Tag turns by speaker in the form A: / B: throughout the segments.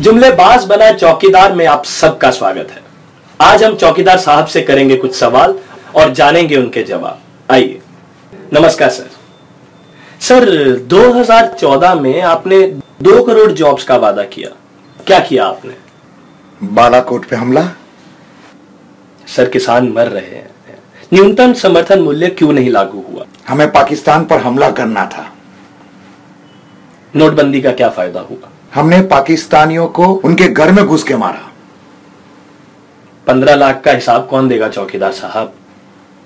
A: जुमलेबाज बना चौकीदार में आप सबका स्वागत है। आज हम चौकीदार साहब से करेंगे कुछ सवाल और जानेंगे उनके जवाब। आइए। नमस्कार सर। सर 2014 में आपने दो करोड़ जॉब्स का वादा किया। क्या किया आपने?
B: बालाकोट पे हमला।
A: सर किसान मर रहे हैं। न्यूनतम समर्थन मूल्य क्यों नहीं लागू हुआ?
B: हमें पाकिस्तान पर हमला करना था।
A: नोटबंदी का क्या फ़ायदा होगा?
B: हमने पाकिस्तानियों को उनके घर में घुस के मारा।
A: पंद्रह लाख का हिसाब कौन देगा चौकीदार साहब?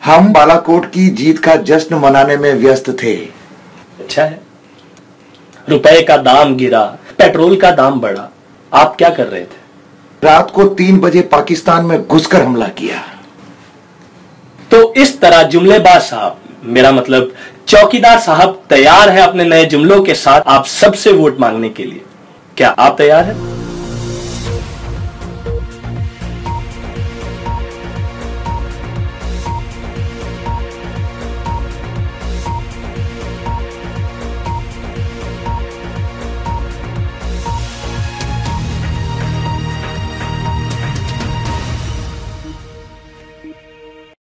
B: हम बालाकोट की जीत का जश्न मनाने में व्यस्त थे।
A: अच्छा है। रुपए का दाम गिरा पेट्रोल का दाम बढ़ा। आप क्या कर रहे थे?
B: रात को तीन बजे पाकिस्तान में घुसकर हमला किया।
A: तो इस तरह जुमलेबाज साहब मेरा मतलब चौकीदार साहब तैयार है अपने नए जुमलों के साथ आप सबसे वोट मांगने के लिए। क्या आप तैयार हैं?